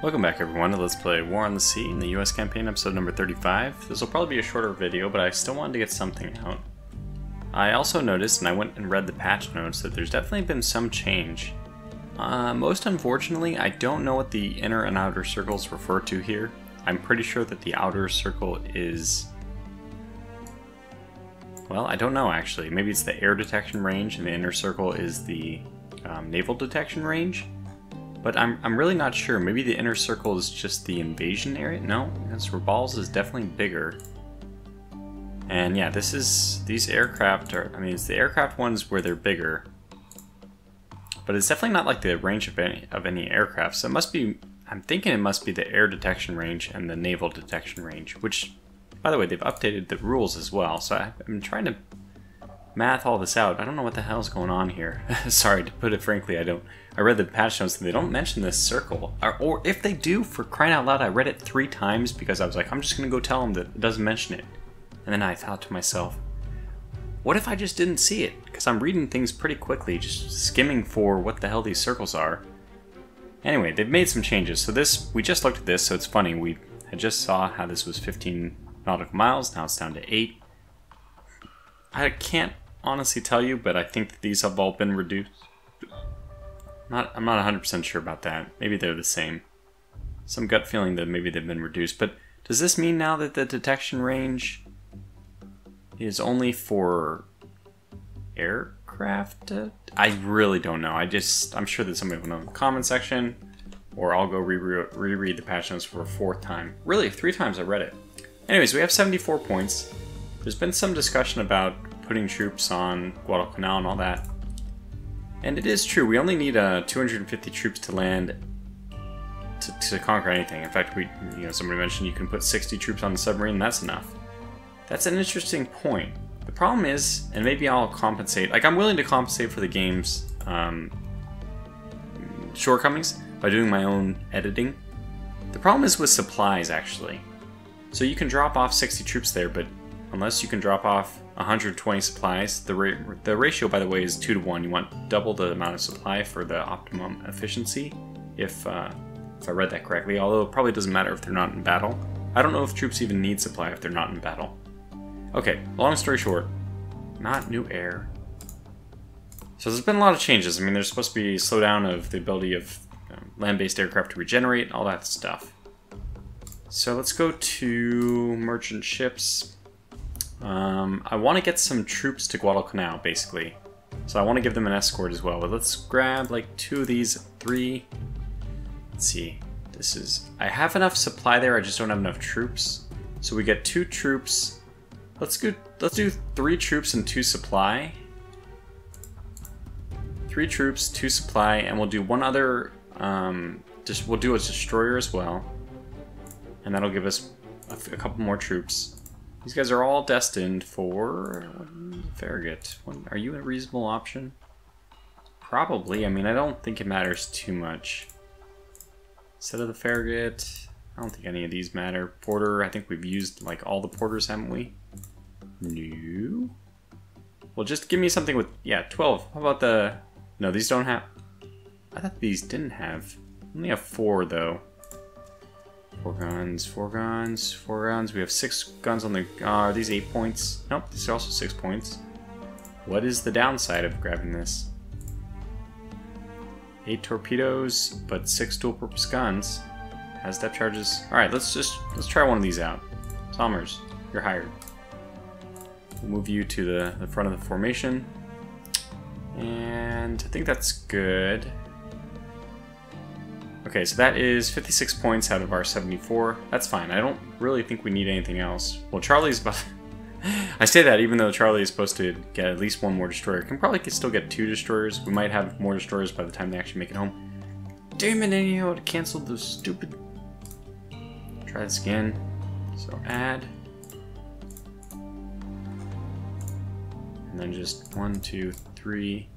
Welcome back everyone Let's Play War on the Sea in the US campaign episode number 35. This will probably be a shorter video, but I still wanted to get something out. I also noticed, and I went and read the patch notes, that there's definitely been some change. Uh, most unfortunately, I don't know what the inner and outer circles refer to here. I'm pretty sure that the outer circle is... Well, I don't know actually. Maybe it's the air detection range and the inner circle is the um, naval detection range? But I'm, I'm really not sure. Maybe the inner circle is just the invasion area? No, because Rabaul's is definitely bigger. And yeah, this is, these aircraft are, I mean, it's the aircraft ones where they're bigger. But it's definitely not like the range of any, of any aircraft. So it must be, I'm thinking it must be the air detection range and the naval detection range, which, by the way, they've updated the rules as well. So I've been trying to math all this out. I don't know what the hell's going on here. Sorry, to put it frankly, I don't. I read the patch notes and they don't mention this circle. Or, or, if they do, for crying out loud, I read it three times because I was like, I'm just gonna go tell them that it doesn't mention it. And then I thought to myself, what if I just didn't see it? Because I'm reading things pretty quickly, just skimming for what the hell these circles are. Anyway, they've made some changes. So this, we just looked at this, so it's funny. We had just saw how this was 15 nautical miles, now it's down to 8. I can't honestly tell you, but I think that these have all been reduced. Not, I'm not 100% sure about that. Maybe they're the same. Some gut feeling that maybe they've been reduced. But does this mean now that the detection range is only for aircraft? I really don't know. I just, I'm sure that somebody will know in the comment section, or I'll go reread re re the patch notes for a fourth time. Really, three times I read it. Anyways, we have 74 points. There's been some discussion about putting troops on Guadalcanal and all that. And it is true, we only need uh, 250 troops to land to, to, conquer anything. In fact, we, you know, somebody mentioned you can put 60 troops on the submarine, that's enough. That's an interesting point. The problem is, and maybe I'll compensate, like I'm willing to compensate for the game's um, shortcomings by doing my own editing. The problem is with supplies, actually. So you can drop off 60 troops there, but unless you can drop off 120 supplies. The, ra the ratio, by the way, is 2 to 1. You want double the amount of supply for the optimum efficiency, if, uh, if I read that correctly, although it probably doesn't matter if they're not in battle. I don't know if troops even need supply if they're not in battle. Okay, long story short, not new air. So there's been a lot of changes. I mean, there's supposed to be a slowdown of the ability of um, land-based aircraft to regenerate, all that stuff. So let's go to merchant ships. Um, I want to get some troops to Guadalcanal, basically. So I want to give them an escort as well. But let's grab like two of these, three. Let's see. This is... I have enough supply there, I just don't have enough troops. So we get two troops. Let's go. Let's do three troops and two supply. Three troops, two supply, and we'll do one other. Um, just we'll do a destroyer as well, and that'll give us a, a couple more troops. These guys are all destined for Farragut. Are you a reasonable option? Probably. I mean, I don't think it matters too much. Instead of the Farragut, I don't think any of these matter. Porter, I think we've used like all the porters, haven't we? No. Well, just give me something with, yeah, 12. How about the, no, these don't have, I thought these didn't have, only have four though. Four guns, four guns, four guns. We have six guns on the... Uh, are these eight points? Nope, these are also six points. What is the downside of grabbing this? Eight torpedoes, but six dual-purpose guns. Has depth charges. Alright, let's just... Let's try one of these out. Somers, you're hired. We'll move you to the, the front of the formation. And I think that's good. Okay, so that is 56 points out of our 74. That's fine. I don't really think we need anything else. Well, Charlie's about... I say that even though Charlie is supposed to get at least one more destroyer. Can probably still get two destroyers. We might have more destroyers by the time they actually make it home. Damn it, anyhow, to cancel the stupid... Try this again. So add. And then just one, two, three.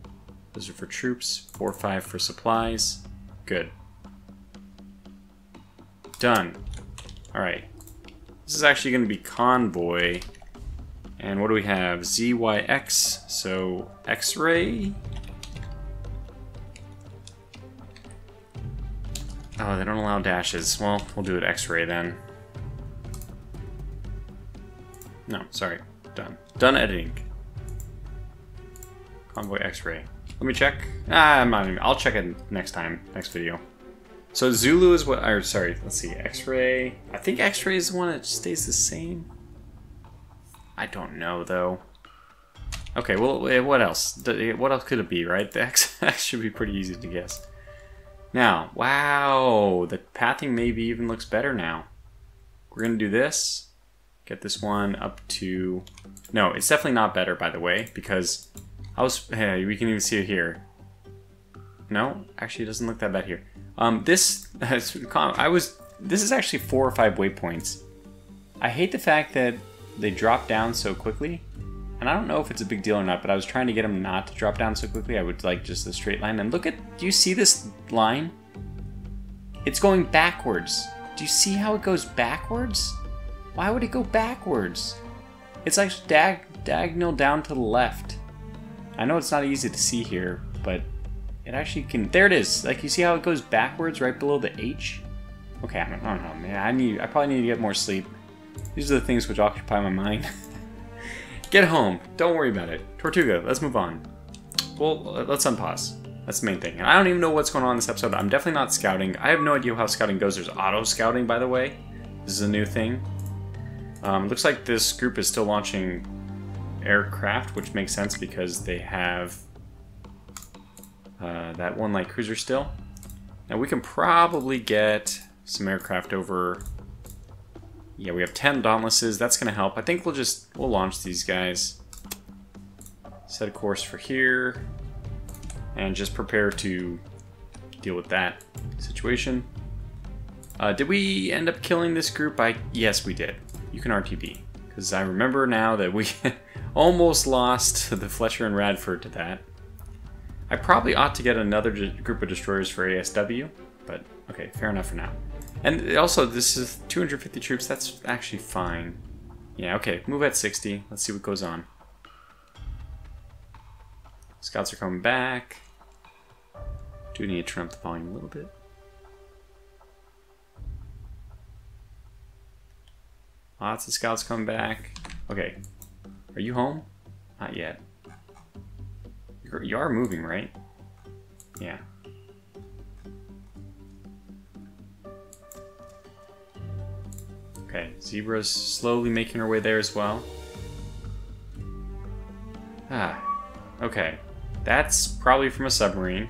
Those are for troops. Four, five for supplies. Good. Done. Alright. This is actually going to be Convoy. And what do we have? ZYX, so X-ray? Oh, they don't allow dashes. Well, we'll do it X-ray then. No, sorry. Done. Done editing. Convoy X-ray. Let me check. Ah, I'm not even. I'll check it next time, next video. So Zulu is what? Or sorry, let's see. X-ray. I think X-ray is the one that stays the same. I don't know though. Okay, well, eh, what else? What else could it be, right? The X, X should be pretty easy to guess. Now, wow, the pathing maybe even looks better now. We're gonna do this. Get this one up to. No, it's definitely not better, by the way, because I was. Hey, we can even see it here. No, actually, it doesn't look that bad here. Um, this I was. This is actually four or five waypoints. I hate the fact that they drop down so quickly. And I don't know if it's a big deal or not, but I was trying to get them not to drop down so quickly. I would like just a straight line. And look at, do you see this line? It's going backwards. Do you see how it goes backwards? Why would it go backwards? It's like dag diagonal down to the left. I know it's not easy to see here, but it actually can. There it is. Like you see how it goes backwards right below the H. Okay, I don't, know, man. I need. I probably need to get more sleep. These are the things which occupy my mind. get home. Don't worry about it. Tortuga. Let's move on. Well, let's unpause. That's the main thing. And I don't even know what's going on in this episode. I'm definitely not scouting. I have no idea how scouting goes. There's auto scouting, by the way. This is a new thing. Um, looks like this group is still launching aircraft, which makes sense because they have uh, that one light cruiser still. Now we can probably get some aircraft over. Yeah, we have 10 Dauntlesses. That's going to help. I think we'll just, we'll launch these guys. Set a course for here. And just prepare to deal with that situation. Uh, did we end up killing this group? I Yes, we did. You can RTB. Because I remember now that we almost lost the Fletcher and Radford to that. I probably ought to get another group of destroyers for ASW, but okay, fair enough for now. And also, this is 250 troops, that's actually fine. Yeah, okay, move at 60. Let's see what goes on. Scouts are coming back. Do need to turn up the volume a little bit. Lots of scouts coming back. Okay. Are you home? Not yet. You're, you are moving, right? Yeah. Okay, Zebra's slowly making her way there as well. Ah, okay. That's probably from a submarine.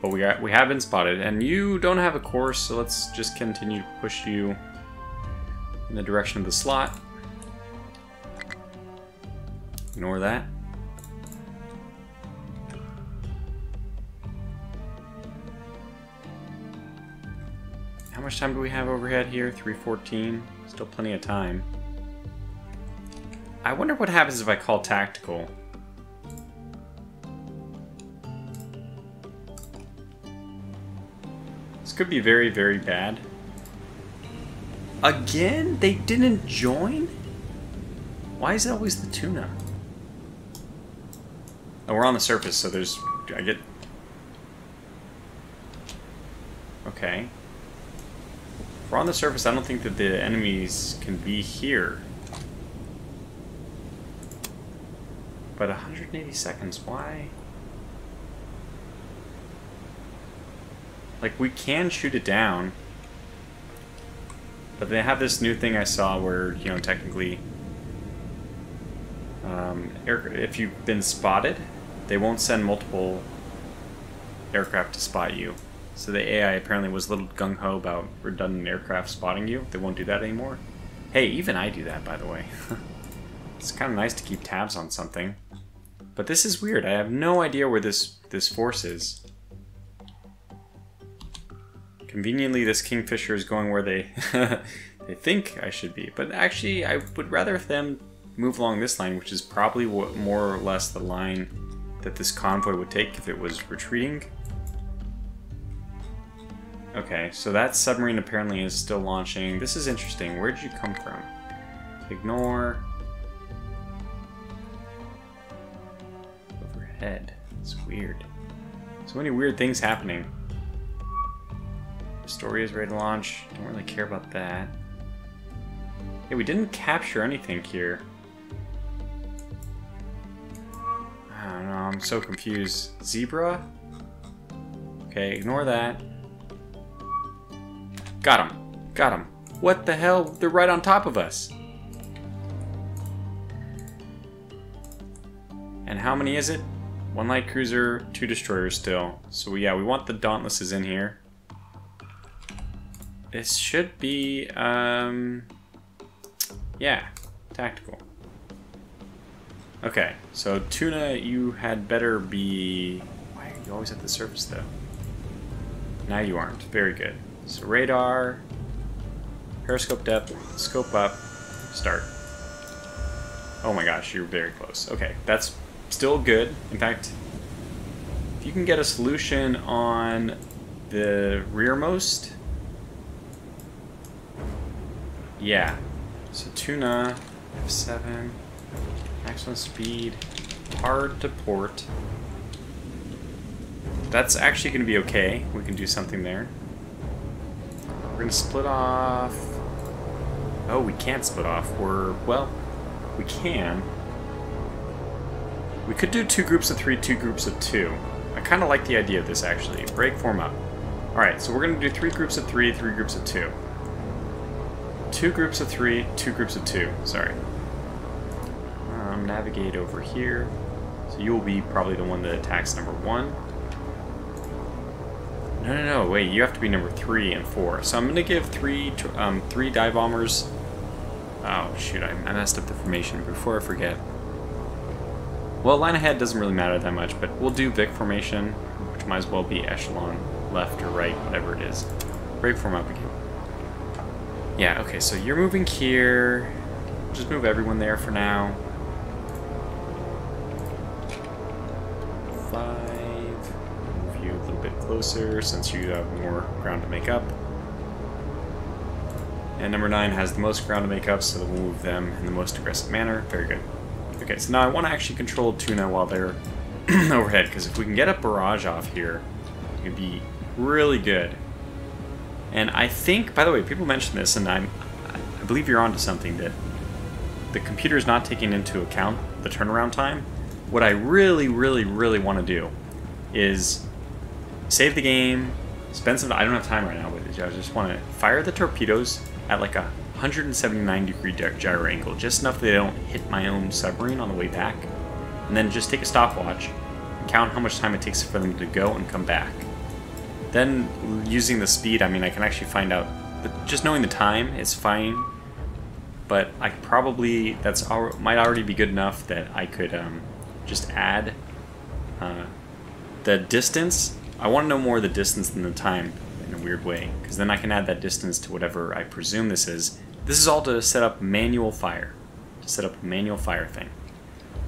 But we, got, we have been spotted, and you don't have a course, so let's just continue to push you in the direction of the slot. Ignore that. Much time do we have overhead here? 314. Still plenty of time. I wonder what happens if I call tactical. This could be very, very bad. Again? They didn't join? Why is it always the tuna? Oh, we're on the surface, so there's... I get... Okay we're on the surface, I don't think that the enemies can be here. But 180 seconds, why? Like, we can shoot it down. But they have this new thing I saw where, you know, technically... Um, if you've been spotted, they won't send multiple aircraft to spot you. So the AI apparently was a little gung-ho about redundant aircraft spotting you. They won't do that anymore. Hey, even I do that, by the way. it's kind of nice to keep tabs on something. But this is weird. I have no idea where this, this force is. Conveniently, this Kingfisher is going where they, they think I should be. But actually, I would rather them move along this line, which is probably what, more or less the line that this convoy would take if it was retreating. Okay, so that submarine apparently is still launching. This is interesting. Where did you come from? Ignore. Overhead. It's weird. So many weird things happening. The story is ready to launch. Don't really care about that. Yeah, we didn't capture anything here. I don't know, I'm so confused. Zebra? Okay, ignore that. Got him. Got him. What the hell? They're right on top of us. And how many is it? One light cruiser, two destroyers still. So yeah, we want the Dauntlesses in here. This should be, um, yeah, tactical. Okay, so Tuna, you had better be... Why are you always at the surface, though? Now you aren't. Very good. So radar, periscope depth, scope up, start. Oh my gosh, you're very close. Okay, that's still good. In fact, if you can get a solution on the rearmost, yeah. So tuna, F7, maximum speed, hard to port. That's actually going to be okay. We can do something there. We're to split off... Oh, we can't split off. We're, well, we can. We could do two groups of three, two groups of two. I kind of like the idea of this, actually. Break, form up. Alright, so we're going to do three groups of three, three groups of two. Two groups of three, two groups of two. Sorry. Um, navigate over here. So you will be probably the one that attacks number one. No, no, no, wait, you have to be number three and four. So I'm to give three um, three dive bombers. Oh, shoot, I, I messed up the formation before I forget. Well, line ahead doesn't really matter that much, but we'll do Vic formation, which might as well be echelon, left or right, whatever it is. Break form up again. Yeah, okay, so you're moving here. Just move everyone there for now. Closer since you have more ground to make up. And number nine has the most ground to make up, so we'll move them in the most aggressive manner. Very good. Okay, so now I want to actually control Tuna while they're overhead, because if we can get a barrage off here, it would be really good. And I think, by the way, people mentioned this, and I'm, I believe you're onto something, that the computer is not taking into account the turnaround time. What I really, really, really want to do is save the game, spend some... I don't have time right now, but I just want to fire the torpedoes at like a 179 degree gyro angle, just enough that they don't hit my own submarine on the way back. And then just take a stopwatch, count how much time it takes for them to go and come back. Then, using the speed, I mean, I can actually find out, but just knowing the time is fine. But I probably, that's might already be good enough that I could um, just add uh, the distance. I want to know more of the distance than the time in a weird way, because then I can add that distance to whatever I presume this is. This is all to set up manual fire, to set up a manual fire thing.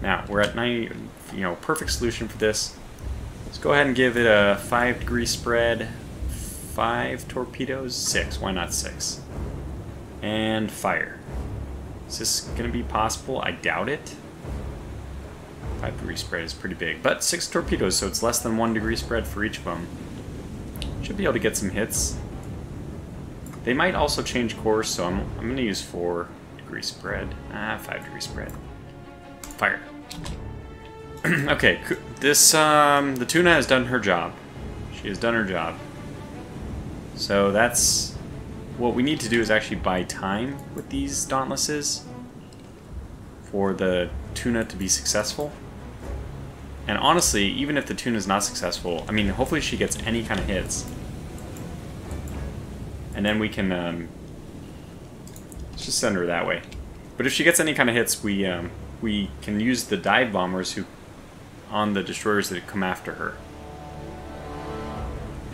Now, we're at 90, you know, perfect solution for this. Let's go ahead and give it a 5 degree spread. 5 torpedoes? 6. Why not 6? And fire. Is this going to be possible? I doubt it. 5 degree spread is pretty big. But 6 torpedoes, so it's less than 1 degree spread for each of them. Should be able to get some hits. They might also change course, so I'm, I'm going to use 4 degree spread. Ah, 5 degree spread. Fire. okay, this, um, the tuna has done her job. She has done her job. So that's, what we need to do is actually buy time with these Dauntlesses for the tuna to be successful. And honestly, even if the tune is not successful, I mean, hopefully she gets any kind of hits. And then we can, um, let's just send her that way. But if she gets any kind of hits, we, um, we can use the dive bombers who on the destroyers that come after her.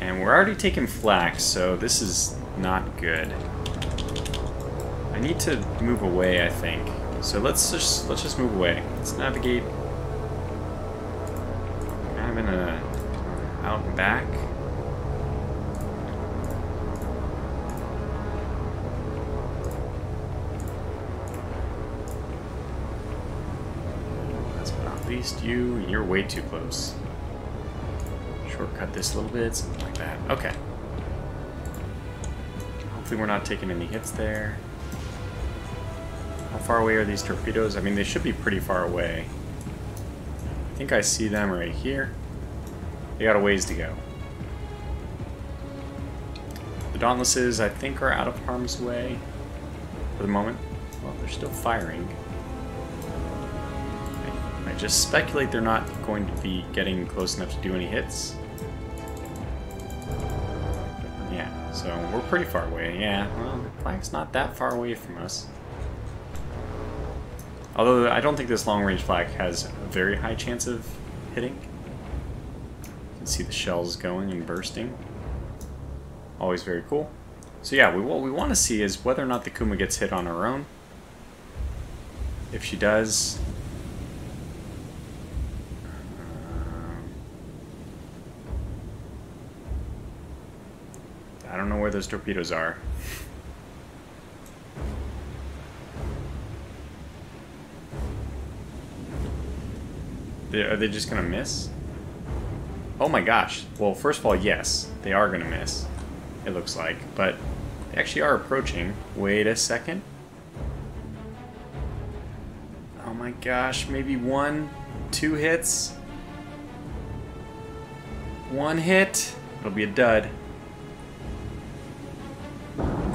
And we're already taking flak, so this is not good. I need to move away, I think. So let's just let's just move away. Let's navigate out and back. least you, you're way too close. Shortcut this a little bit, something like that. Okay. Hopefully we're not taking any hits there. How far away are these torpedoes? I mean, they should be pretty far away. I think I see them right here. They got a ways to go. The Dauntlesses, I think, are out of harm's way for the moment. Well, they're still firing. I, I just speculate they're not going to be getting close enough to do any hits. Yeah, so we're pretty far away. Yeah, well, the flak's not that far away from us. Although I don't think this long-range flag has a very high chance of hitting. See the shells going and bursting. Always very cool. So yeah, we, what we want to see is whether or not the Kuma gets hit on her own. If she does... Um, I don't know where those torpedoes are. Are they just gonna miss? Oh my gosh. Well, first of all, yes, they are gonna miss. It looks like, but they actually are approaching. Wait a second. Oh my gosh, maybe one, two hits. One hit. It'll be a dud.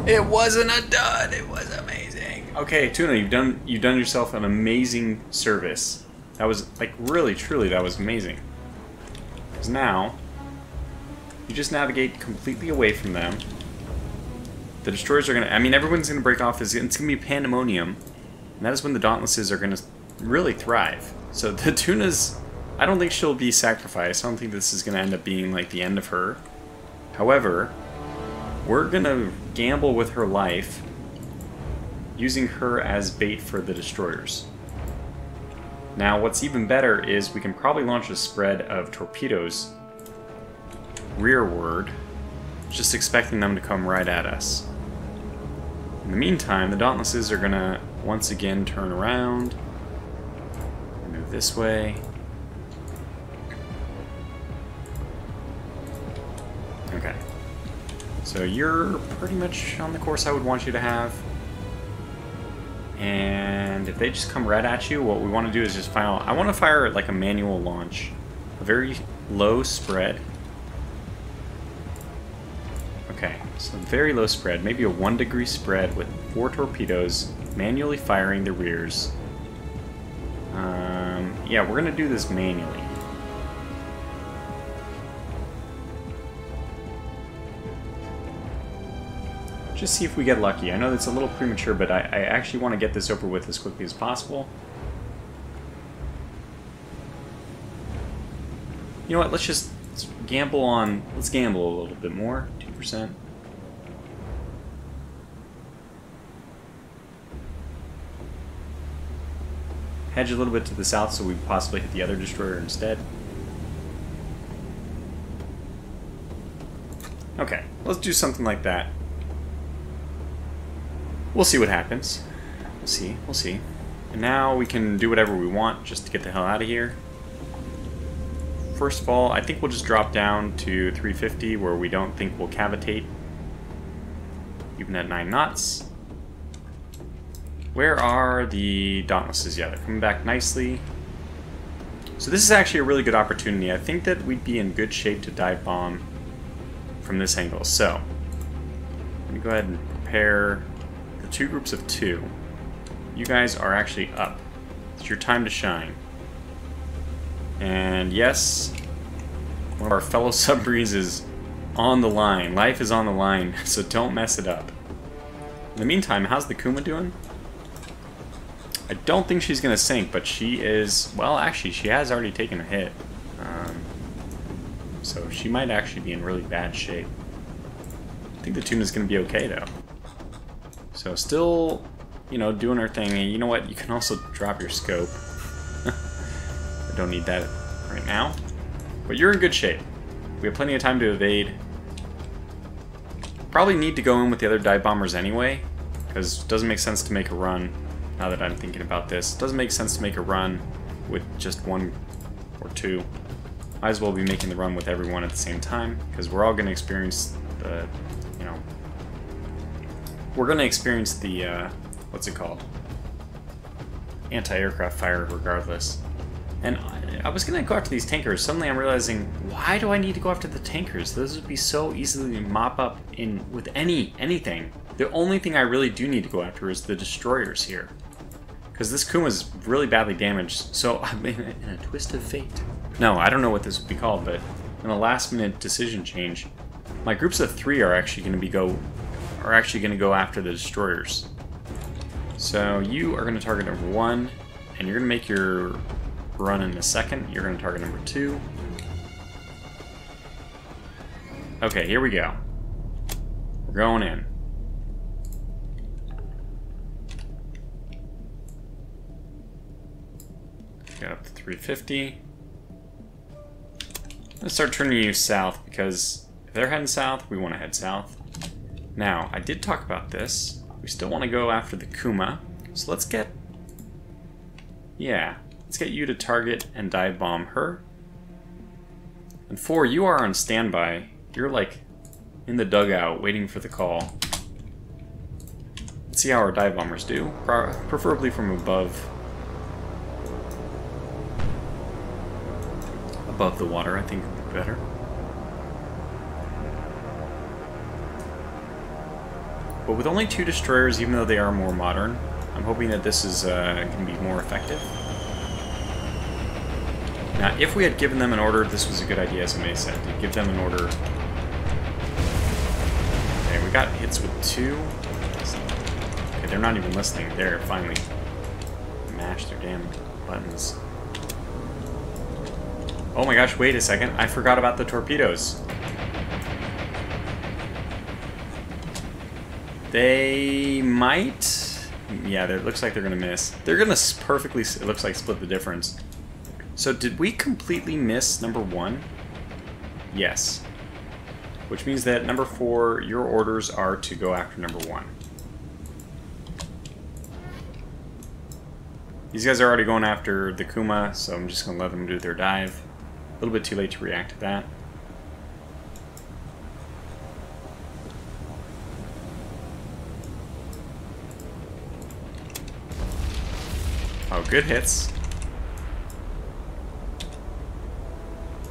It wasn't a dud. It was amazing. Okay, Tuna, you've done you've done yourself an amazing service. That was, like, really, truly, that was amazing. Because now, you just navigate completely away from them. The destroyers are going to... I mean, everyone's going to break off. It's going to be pandemonium. And that is when the Dauntlesses are going to really thrive. So the Tuna's... I don't think she'll be sacrificed. I don't think this is going to end up being, like, the end of her. However, we're going to gamble with her life using her as bait for the destroyers. Now, what's even better is we can probably launch a spread of torpedoes rearward, just expecting them to come right at us. In the meantime, the Dauntlesses are gonna once again turn around, move this way. Okay. So you're pretty much on the course I would want you to have. And if they just come right at you, what we want to do is just fire... I want to fire like a manual launch. A very low spread. Okay, so very low spread. Maybe a one degree spread with four torpedoes manually firing the rears. Um, yeah, we're going to do this manually. Just see if we get lucky. I know that's a little premature, but I, I actually want to get this over with as quickly as possible. You know what, let's just let's gamble on, let's gamble a little bit more, 2%. Hedge a little bit to the south so we possibly hit the other destroyer instead. Okay, let's do something like that. We'll see what happens. We'll see. We'll see. And now we can do whatever we want just to get the hell out of here. First of all, I think we'll just drop down to 350 where we don't think we'll cavitate. Even at 9 knots. Where are the Dauntlesses? Yeah, they're coming back nicely. So this is actually a really good opportunity. I think that we'd be in good shape to dive bomb from this angle. So, let me go ahead and prepare two groups of two. You guys are actually up. It's your time to shine. And yes, one of our fellow submarines is on the line. Life is on the line, so don't mess it up. In the meantime, how's the Kuma doing? I don't think she's going to sink, but she is... Well, actually, she has already taken a hit. Um, so she might actually be in really bad shape. I think the Tuna's going to be okay, though. So still, you know, doing our thing. And you know what? You can also drop your scope. I don't need that right now. But you're in good shape. We have plenty of time to evade. Probably need to go in with the other dive bombers anyway, because it doesn't make sense to make a run, now that I'm thinking about this. It doesn't make sense to make a run with just one or two. Might as well be making the run with everyone at the same time, because we're all going to experience the, we're going to experience the, uh, what's it called? Anti-aircraft fire regardless. And I was going to go after these tankers. Suddenly I'm realizing, why do I need to go after the tankers? Those would be so easily mop up in with any anything. The only thing I really do need to go after is the destroyers here. Because this Kuma's really badly damaged, so I'm in a, in a twist of fate. No, I don't know what this would be called, but in a last-minute decision change, my groups of three are actually going to be go are actually going to go after the destroyers. So you are going to target number one, and you're going to make your run in a second. You're going to target number two. Okay, here we go. We're going in. Got up to 350. Let's start turning you south because if they're heading south, we want to head south. Now, I did talk about this. We still want to go after the Kuma. So let's get... Yeah, let's get you to target and dive bomb her. And four, you are on standby. You're like in the dugout waiting for the call. Let's see how our dive bombers do. Preferably from above. Above the water, I think would be better. But with only two destroyers, even though they are more modern, I'm hoping that this is uh, going to be more effective. Now, if we had given them an order, this was a good idea, as May said, to give them an order. Okay, we got hits with two. Okay, they're not even listening. There, finally. Mash their damn buttons. Oh my gosh, wait a second. I forgot about the torpedoes. They might... Yeah, it looks like they're going to miss. They're going to perfectly, it looks like, split the difference. So did we completely miss number one? Yes. Which means that number four, your orders are to go after number one. These guys are already going after the Kuma, so I'm just going to let them do their dive. A little bit too late to react to that. Oh, good hits.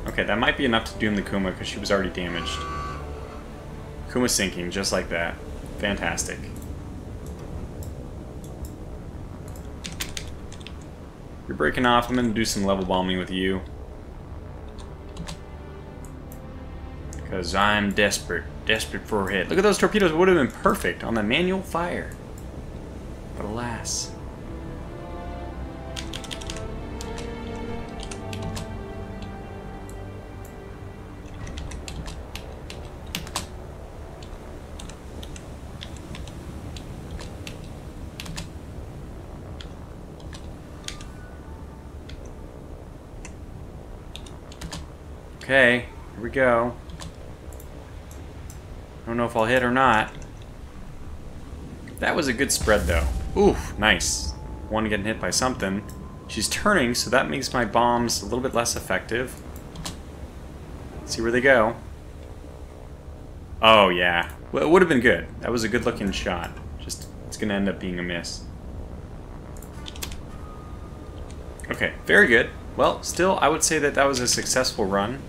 Okay, that might be enough to doom the Kuma because she was already damaged. Kuma sinking, just like that. Fantastic. You're breaking off. I'm going to do some level bombing with you. Because I'm desperate. Desperate for a hit. Look at those torpedoes. Would have been perfect on the manual fire. But alas. Okay, here we go. I don't know if I'll hit or not. That was a good spread, though. Oof, nice. One getting hit by something. She's turning, so that makes my bombs a little bit less effective. Let's see where they go. Oh, yeah. Well, it would have been good. That was a good-looking shot. Just, it's going to end up being a miss. Okay, very good. Well, still, I would say that that was a successful run.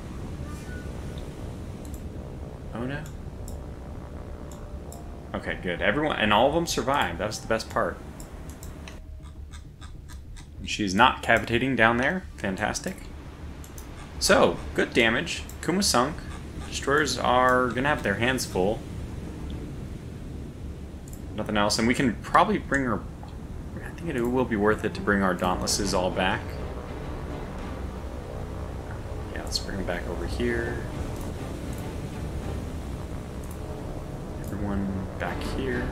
Okay, good. Everyone, and all of them survived. That was the best part. She's not cavitating down there. Fantastic. So, good damage. Kuma sunk. Destroyers are to have their hands full. Nothing else. And we can probably bring her... I think it will be worth it to bring our Dauntlesses all back. Yeah, let's bring them back over here. Everyone back here.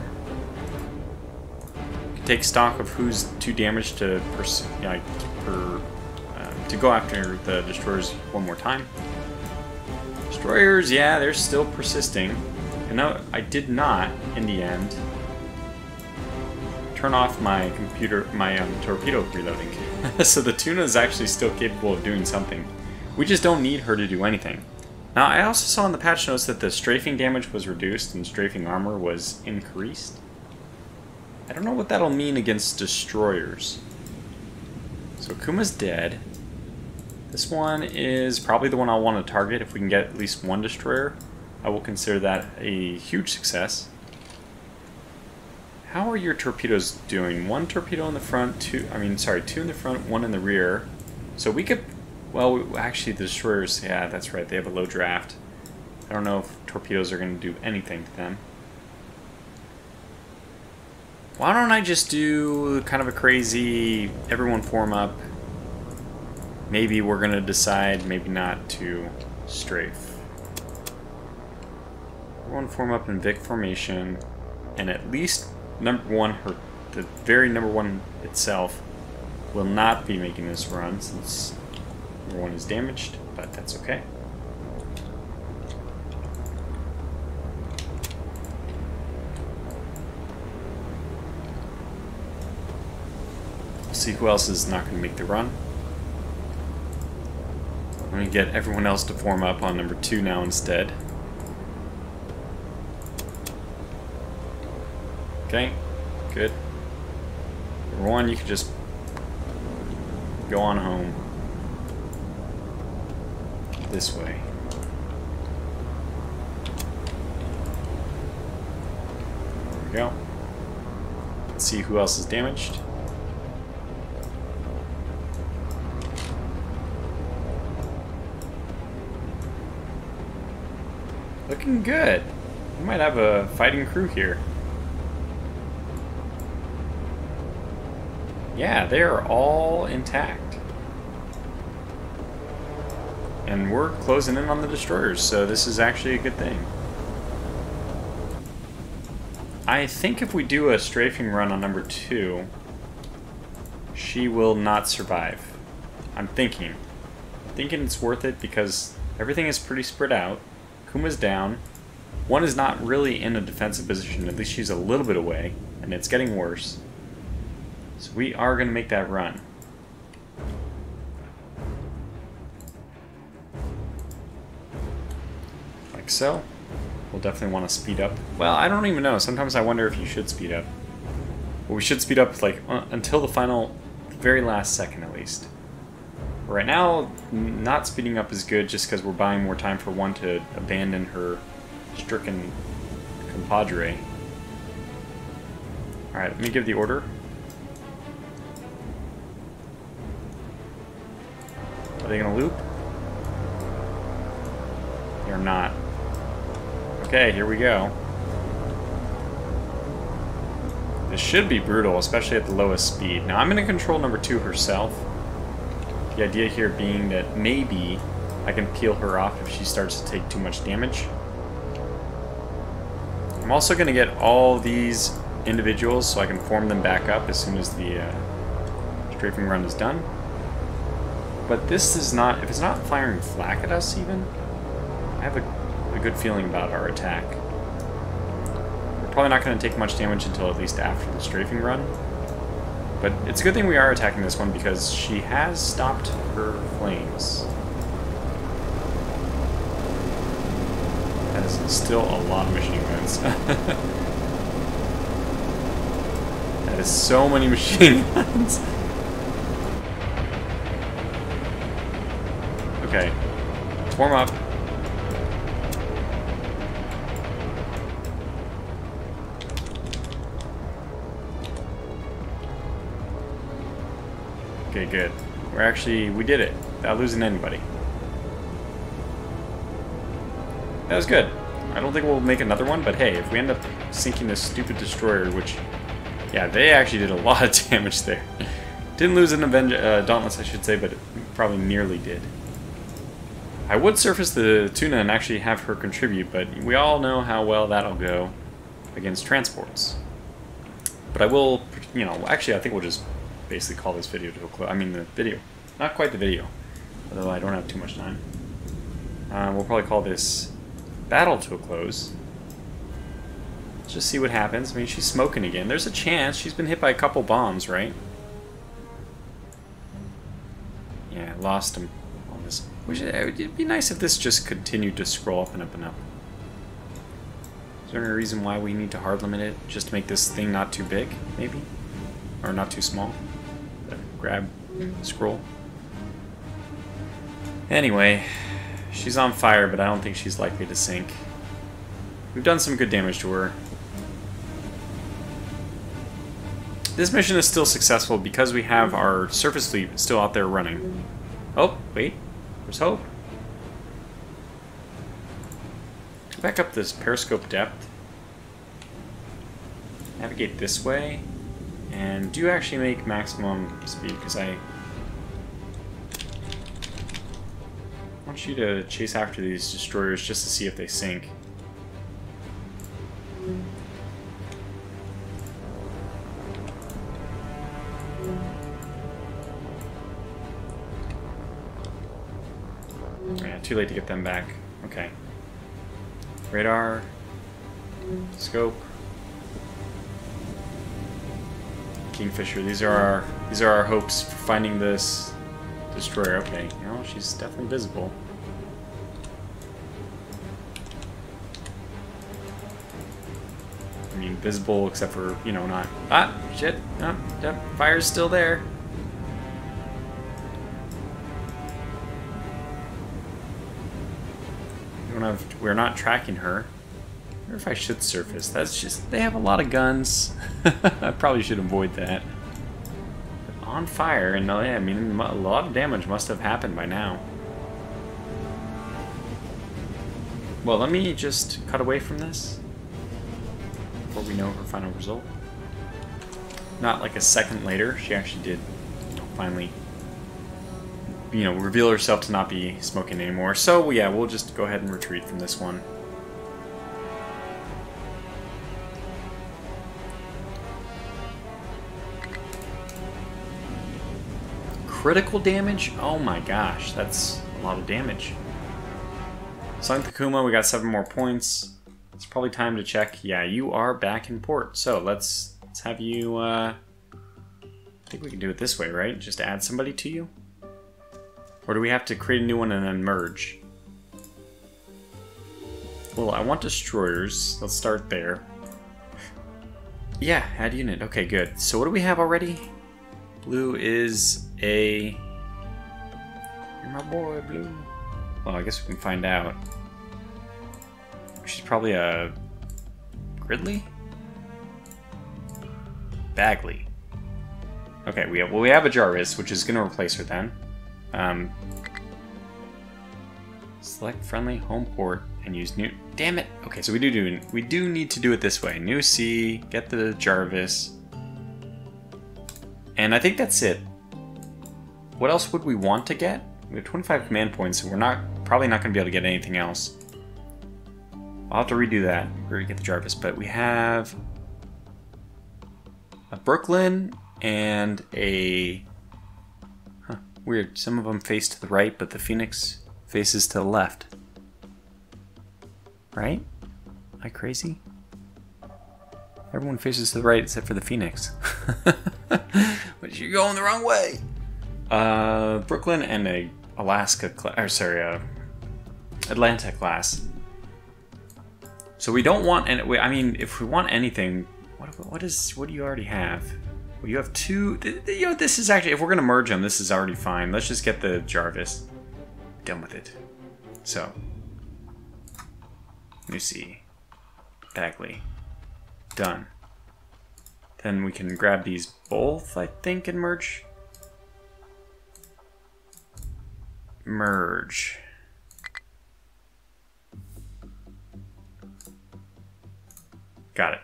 Take stock of who's too damaged to like, per, uh, to go after the destroyers one more time. Destroyers, yeah, they're still persisting. And no, I did not, in the end, turn off my computer, my um, torpedo reloading. so the tuna is actually still capable of doing something. We just don't need her to do anything. Now, I also saw in the patch notes that the strafing damage was reduced and strafing armor was increased. I don't know what that'll mean against destroyers. So Kuma's dead. This one is probably the one I'll want to target if we can get at least one destroyer. I will consider that a huge success. How are your torpedoes doing? One torpedo in the front, two, I mean, sorry, two in the front, one in the rear. So we could, well, actually the destroyers, yeah, that's right, they have a low draft. I don't know if torpedoes are going to do anything to them. Why don't I just do kind of a crazy, everyone form up, maybe we're going to decide maybe not to strafe. Everyone form up in Vic formation, and at least number one, her, the very number one itself, will not be making this run since one is damaged, but that's okay. see who else is not going to make the run. I'm going to get everyone else to form up on number two now instead. Okay, good. Number one, you can just go on home. This way. There we go. Let's see who else is damaged. Looking good. We might have a fighting crew here. Yeah, they are all intact. And we're closing in on the destroyers, so this is actually a good thing. I think if we do a strafing run on number two, she will not survive. I'm thinking. I'm thinking it's worth it because everything is pretty spread out. Kuma's down. One is not really in a defensive position, at least she's a little bit away, and it's getting worse. So we are going to make that run. So. We'll definitely want to speed up. Well, I don't even know. Sometimes I wonder if you should speed up. Well, we should speed up like uh, until the final, very last second at least. Right now, not speeding up is good just because we're buying more time for one to abandon her stricken compadre. Alright, let me give the order. Are they going to loop? They're not. Okay, here we go. This should be brutal, especially at the lowest speed. Now, I'm going to control number two herself. The idea here being that maybe I can peel her off if she starts to take too much damage. I'm also going to get all these individuals so I can form them back up as soon as the uh, strafing run is done. But this is not, if it's not firing flak at us even, I have a, a good feeling about our attack. We're probably not going to take much damage until at least after the strafing run. But it's a good thing we are attacking this one because she has stopped her flames. That is still a lot of machine guns. that is so many machine guns. okay. warm up. Okay, good. We're actually, we did it. Without losing anybody. That was good. I don't think we'll make another one, but hey, if we end up sinking this stupid destroyer, which, yeah, they actually did a lot of damage there. Didn't lose an Avenger, uh, Dauntless, I should say, but it probably nearly did. I would surface the tuna and actually have her contribute, but we all know how well that'll go against transports. But I will, you know, actually I think we'll just basically call this video to a close. I mean, the video. Not quite the video, although I don't have too much time. Uh, we'll probably call this battle to a close. Let's just see what happens. I mean, she's smoking again. There's a chance. She's been hit by a couple bombs, right? Yeah, lost him on this. Which, uh, it'd be nice if this just continued to scroll up and up and up. Is there any reason why we need to hard limit it? Just to make this thing not too big, maybe? Or not too small? Grab scroll. Anyway, she's on fire, but I don't think she's likely to sink. We've done some good damage to her. This mission is still successful because we have our surface fleet still out there running. Oh, wait. There's hope. Back up this periscope depth. Navigate this way. And do actually make maximum speed, because I want you to chase after these destroyers just to see if they sink. Oh, yeah, too late to get them back. Okay. Radar. Scope. Kingfisher. These are our these are our hopes for finding this destroyer. Okay, no, she's definitely visible. I mean, visible except for you know not. Ah, shit. Yep, fire's still there. We don't have. We're not tracking her. Wonder if I should surface. That's just. They have a lot of guns. I probably should avoid that. On fire, and uh, I mean, a lot of damage must have happened by now. Well, let me just cut away from this before we know her final result. Not like a second later, she actually did finally you know, reveal herself to not be smoking anymore. So, yeah, we'll just go ahead and retreat from this one. Critical damage? Oh my gosh, that's a lot of damage. Sunk the Kuma, we got seven more points. It's probably time to check. Yeah, you are back in port. So let's let's have you. Uh, I think we can do it this way, right? Just add somebody to you. Or do we have to create a new one and then merge? Well, I want destroyers. Let's start there. Yeah, add unit. Okay, good. So what do we have already? Blue is a... You're my boy, Blue. Well, I guess we can find out. She's probably a... Gridley? Bagley. Okay, we have, well, we have a Jarvis, which is going to replace her then. Um, select friendly home port and use new. Damn it! Okay, so we do do we do need to do it this way. New C, get the Jarvis, and I think that's it. What else would we want to get? We have 25 command points, so we're not probably not going to be able to get anything else. I'll have to redo that. We're going to get the Jarvis, but we have a Brooklyn and a Huh, Weird, some of them face to the right, but the Phoenix faces to the left. Right? Am I crazy? Everyone faces to the right except for the Phoenix. but you're going the wrong way! Uh, Brooklyn and a Alaska class, or sorry, uh, Atlanta class. So we don't want any, I mean, if we want anything, what, what is, what do you already have? Well, you have two. You know, this is actually, if we're to merge them, this is already fine. Let's just get the Jarvis. Done with it. So. Me see. Bagley. Done. Then we can grab these both, I think, and merge. Merge. Got it.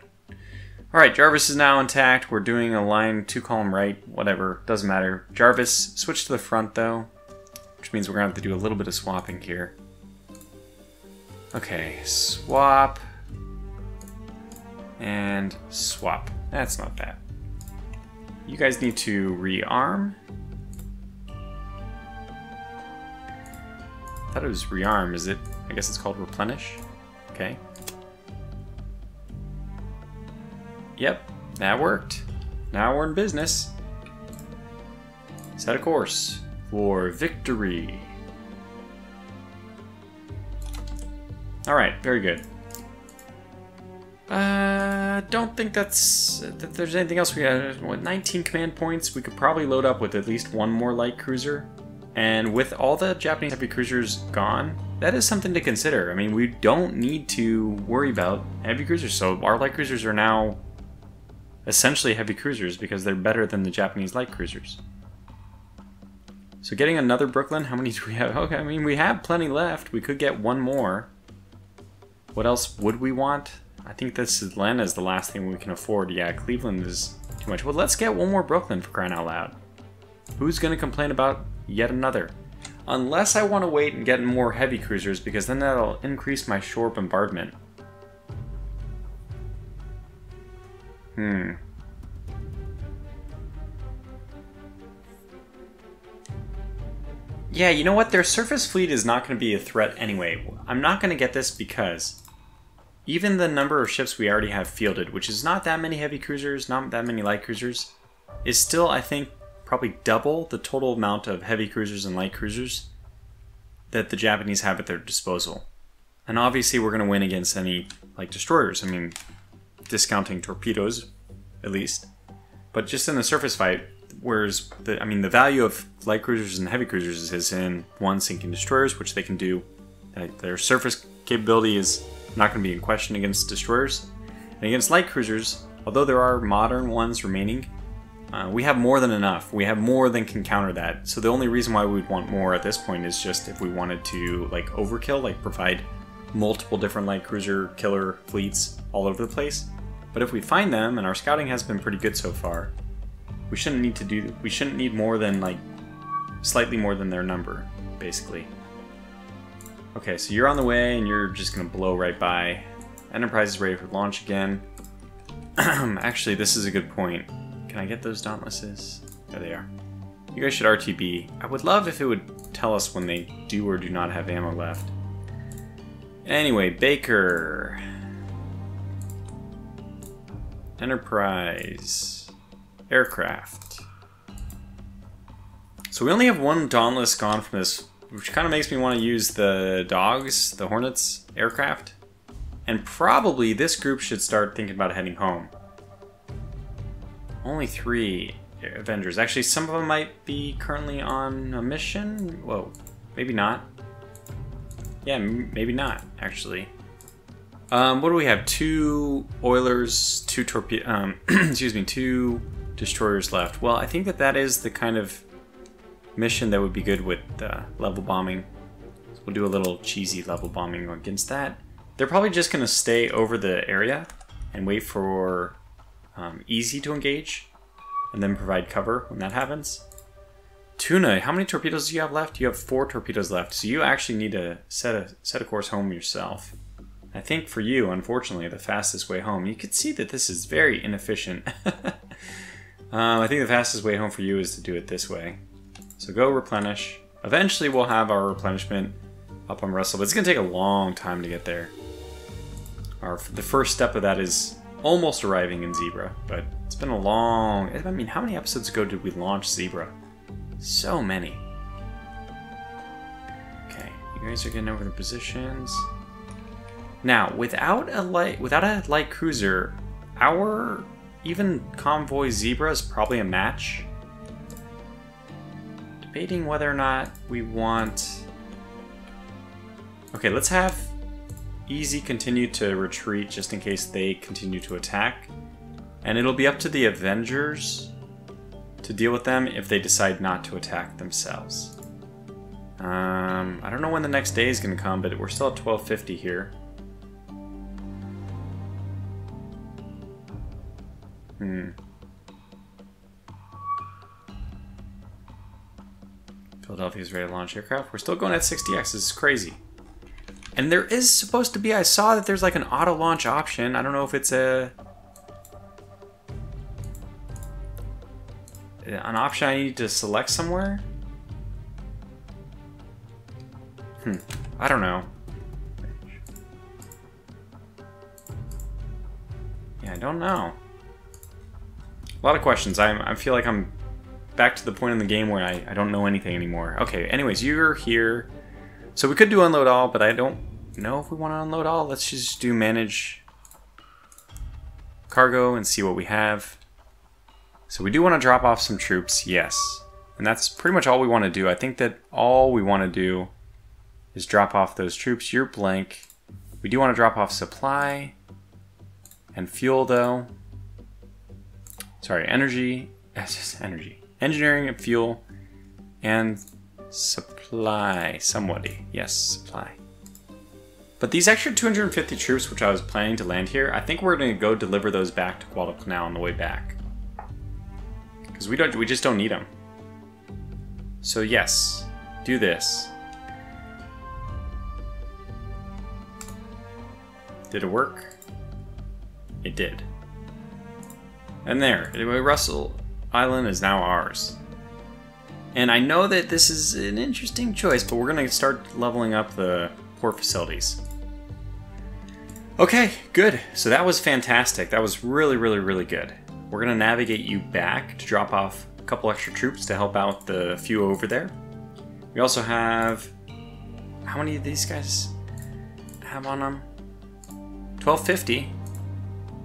Alright, Jarvis is now intact. We're doing a line two column right, whatever, doesn't matter. Jarvis, switch to the front though, which means we're gonna have to do a little bit of swapping here. Okay, swap, and swap. That's not bad. You guys need to rearm. Thought it was rearm, is it? I guess it's called replenish. Okay. Yep, that worked. Now we're in business. Set a course for victory. Alright, very good. Uh, don't think that's that there's anything else we have. What 19 command points? We could probably load up with at least one more light cruiser. And with all the Japanese heavy cruisers gone, that is something to consider. I mean, we don't need to worry about heavy cruisers. So our light cruisers are now essentially heavy cruisers because they're better than the Japanese light cruisers. So getting another Brooklyn, how many do we have? Okay, I mean, we have plenty left. We could get one more. What else would we want? I think this Atlanta is the last thing we can afford. Yeah, Cleveland is too much. Well, let's get one more Brooklyn for crying out loud. Who's going to complain about yet another? Unless I want to wait and get more heavy cruisers, because then that'll increase my shore bombardment. Hmm. Yeah, you know what? Their surface fleet is not going to be a threat anyway. I'm not going to get this because even the number of ships we already have fielded, which is not that many heavy cruisers, not that many light cruisers, is still, I think, probably double the total amount of heavy cruisers and light cruisers that the Japanese have at their disposal. And obviously we're going to win against any, like, destroyers. I mean, discounting torpedoes, at least. But just in the surface fight, whereas, the, I mean, the value of light cruisers and heavy cruisers is in, one, sinking destroyers, which they can do. Uh, their surface capability is not going to be in question against destroyers. And against light cruisers, although there are modern ones remaining, uh, we have more than enough. We have more than can counter that. So the only reason why we'd want more at this point is just if we wanted to like overkill, like provide multiple different light cruiser killer fleets all over the place. But if we find them, and our scouting has been pretty good so far, we shouldn't need to do. We shouldn't need more than like slightly more than their number, basically. Okay, so you're on the way and you're just gonna blow right by. Enterprise is ready for launch again. Actually, this is a good point. Can I get those Dauntlesses? There they are. You guys should RTB. I would love if it would tell us when they do or do not have ammo left. Anyway, Baker. Enterprise. Aircraft. So we only have one Dauntless gone from this which kind of makes me want to use the dogs, the Hornets aircraft. And probably this group should start thinking about heading home. Only three Avengers. Actually, some of them might be currently on a mission. Whoa, maybe not. Yeah, maybe not, actually. Um, what do we have? Two Oilers, two torpedo, um, excuse me, two destroyers left. Well, I think that that is the kind of mission that would be good with uh, level bombing. So we'll do a little cheesy level bombing against that. They're probably just going to stay over the area and wait for um, easy to engage and then provide cover when that happens. Tuna, how many torpedoes do you have left? You have four torpedoes left, so you actually need to set a set a course home yourself. I think for you, unfortunately, the fastest way home. You can see that this is very inefficient. um, I think the fastest way home for you is to do it this way. So go replenish. Eventually we'll have our replenishment up on Russell, but it's going to take a long time to get there. Our, the first step of that is almost arriving in Zebra, but it's been a long... I mean, how many episodes ago did we launch Zebra? So many. Okay, you guys are getting over the positions. Now, without a light, without a light cruiser, our even convoy Zebra is probably a match debating whether or not we want... Okay, let's have Easy continue to retreat just in case they continue to attack. And it'll be up to the Avengers to deal with them if they decide not to attack themselves. Um, I don't know when the next day is going to come, but we're still at 1250 here. Hmm. Philadelphia's ready to launch aircraft. We're still going at 60x. This is crazy. And there is supposed to be, I saw that there's like an auto launch option. I don't know if it's a an option I need to select somewhere. Hmm. I don't know. Yeah, I don't know. A lot of questions. I I feel like I'm back to the point in the game where I, I don't know anything anymore. Okay, anyways, you're here. So we could do unload all, but I don't know if we want to unload all. Let's just do manage cargo and see what we have. So we do want to drop off some troops, yes. And that's pretty much all we want to do. I think that all we want to do is drop off those troops. You're blank. We do want to drop off supply and fuel though. Sorry, energy, just energy. Engineering and fuel and supply, somebody. Yes, supply. But these extra 250 troops, which I was planning to land here, I think we're going to go deliver those back to Guadalcanal on the way back. Because we don't, we just don't need them. So yes, do this. Did it work? It did. And there, anyway, Russell Island is now ours. And I know that this is an interesting choice, but we're going to start leveling up the port facilities. Okay, good. So that was fantastic. That was really, really, really good. We're going to navigate you back to drop off a couple extra troops to help out the few over there. We also have... How many of these guys have on them? 1250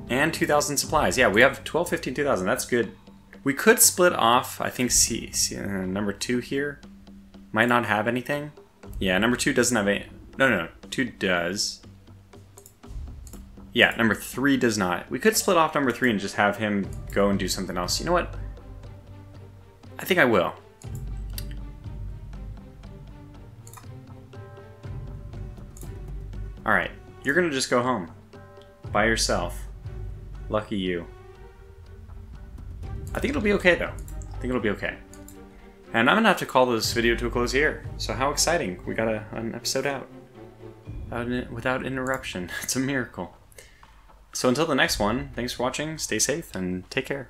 and 2,000 supplies. Yeah, we have 1250 2,000. That's good. We could split off, I think, C, C uh, number two here might not have anything. Yeah, number two doesn't have any. No, no, no. Two does. Yeah, number three does not. We could split off number three and just have him go and do something else. You know what? I think I will. Alright, you're gonna just go home. By yourself. Lucky you. I think it'll be okay though. I think it'll be okay. And I'm gonna have to call this video to a close here. So how exciting. We got a, an episode out. Without, uh, without interruption. It's a miracle. So until the next one, thanks for watching, stay safe, and take care.